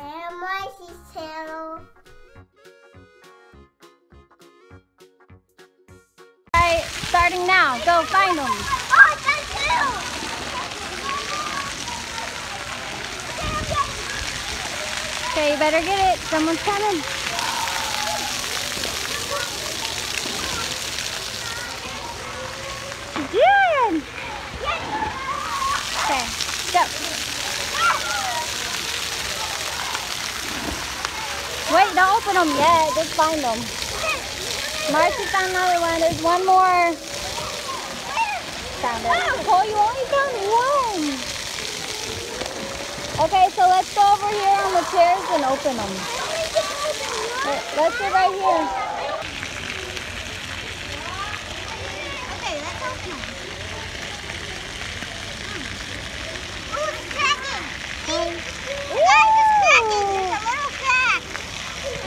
and starting now. Go find them. Oh, that's you. Okay, you better get it. Someone's coming. Them yet. Just find them. Marci found another one. There's one more. Found it. Oh, you only found one. Okay, so let's go over here on the chairs and open them. Let- Let's sit right here. Okay, let's open them. Oh, it's cracking. Guys, it's cracking. There's a little crack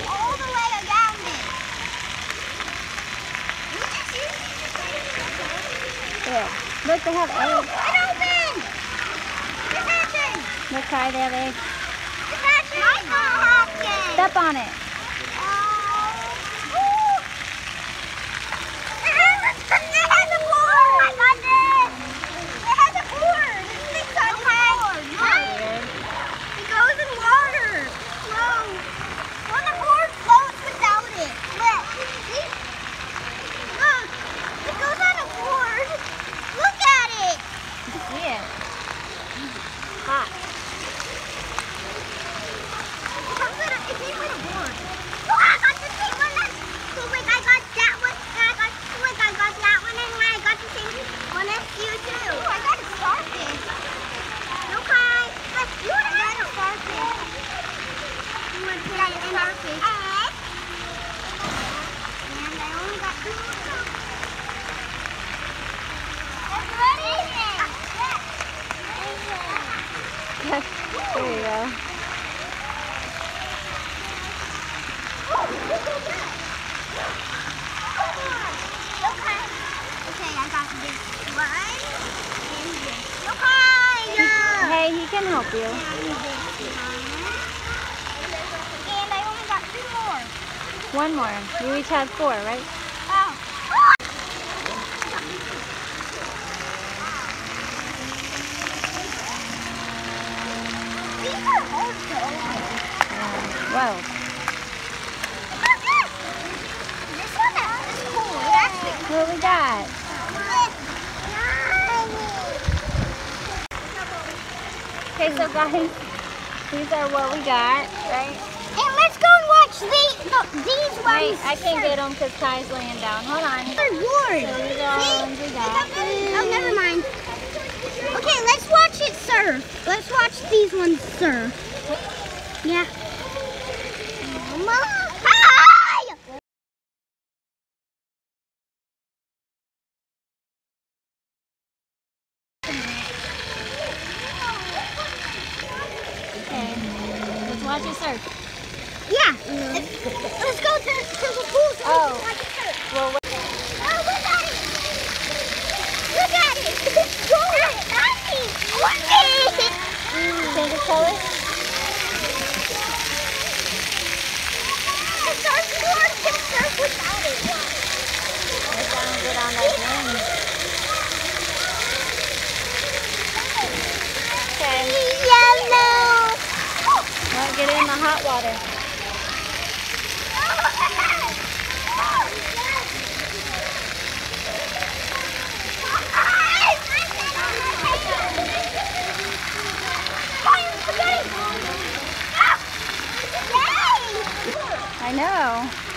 all the way around it. There. Look, they have Oh, eggs. it opened. It's hatching. Look, Kai, they have eggs. It's hatching. Step on it. There you go. Hey, he can help you. And I only got two more. One more. You each had four, right? Well, This one is cool. It actually what we got? Okay, so guys, these are what we got, right? And let's go and watch these. No, these ones. Wait, I can't get them because Ty's laying down. Hold on. They're warm. So these are all ones we got. Oh, never mind. Okay, let's watch it surf. Let's watch these ones surf. Yeah. Mama. Hi! Okay, let's watch it surf. Yeah. Let's, let's go to, to the pool so Oh. we can watch it surf. Well, wait. Oh, look at it! Look at it! It's going! Daddy! Look at it! change of color? The surfboard can surf without it. Let's try and get on that thing. Okay, Yellow! well, get in the hot water. I know.